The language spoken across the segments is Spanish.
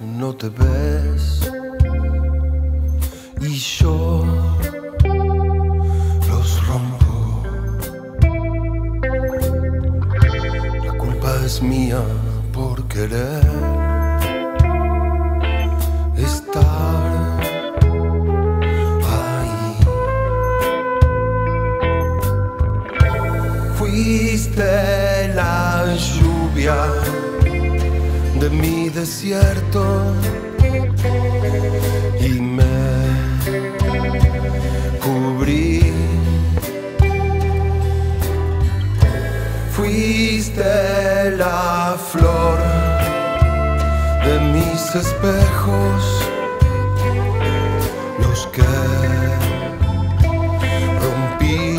no te ves y yo los rompo. La culpa es mía por querer estar ahí. Fuiste la lluvia de mi desierto y me cubrí. Fuiste la flor de mis espejos, los que rompí.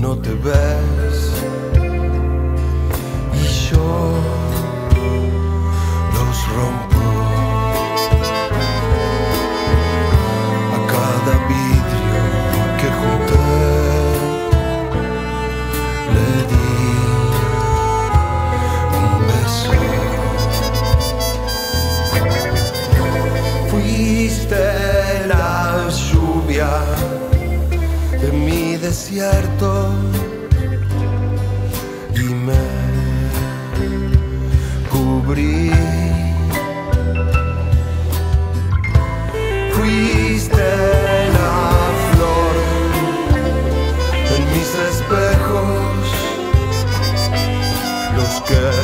No te ves y yo los rompo. A cada vidrio que junté le di un beso. Fuiste la lluvia de mi desierto y me cubrí. Fuiste la flor en mis espejos, los que